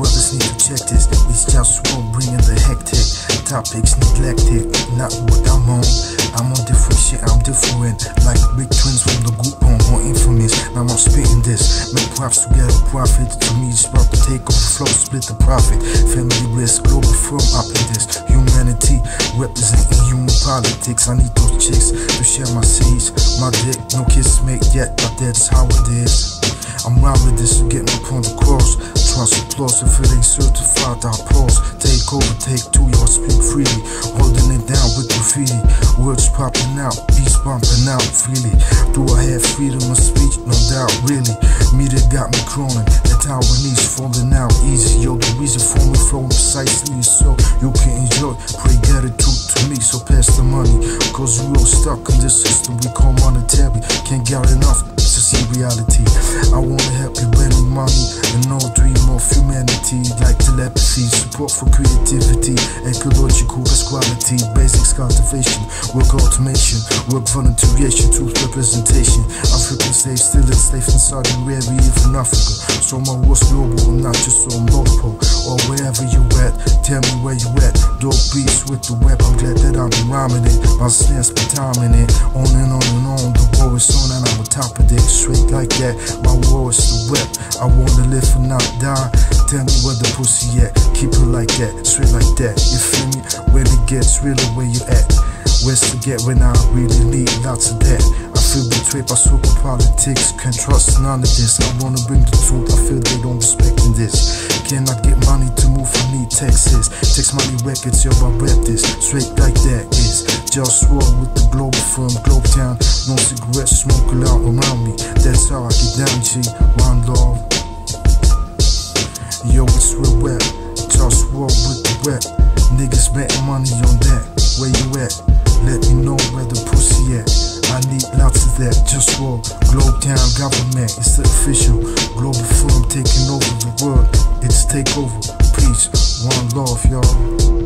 brothers need to check this. It's just won't bring in the hectic. Topics neglected, not what I'm on. I'm on different shit, I'm different. Like big twins from the group home, more infamous. Now I'm spitting this. Make props to get a profit. To me, it's about to take over flow, split the profit. Family risk, Globalfirm up in this. Humanity, representing human politics. I need those chicks to share my seeds. My dick, no kiss made yet, but that's how it is. Applause if it ain't certified, I applause. Take over, take two, y'all speak freely. Holding it down with graffiti. Words popping out, beats bumping out freely. Do I have freedom of speech? No doubt, really. Media got me crawling. The Taiwanese falling out easy. Yo, the reason for me flowing precisely is so you can enjoy. Pray gratitude to me, so pass the money. Cause we all stuck in this system we call monetary. Can't get enough to see reality. I wanna help you win money and no dream of humanity like telepathy, support for creativity, ecological quality, basics cultivation, work automation, work volunteeration, truth representation. African slaves still enslaved in Saudi Arabia, even Africa. So my work's global, not just on North Pole or wherever you at. Tell me where you at. Dope beats with the web. I'm glad that I've been rhyming it. My stance been it. On and on and on. The war is on and I'm on top of it. Straight like that. My war is the web. I wanna live and not die. Tell me where the pussy at. Keep it like that. Straight like that. You feel me? When it gets realer, where you at? Where's to get when I really need lots of that? I feel betrayed by super politics. Can't trust none of this. I wanna bring the truth. I feel they don't respect in this. Cannot get money to move. I need taxes. Text money records. Yo, I rap this. Straight Niggas betting money on that. Where you at? Let me know where the pussy at. I need lots of that. JustWar. Globe town government. It's official. Global firm taking over the world. It's takeover. Peace. One love, y'all.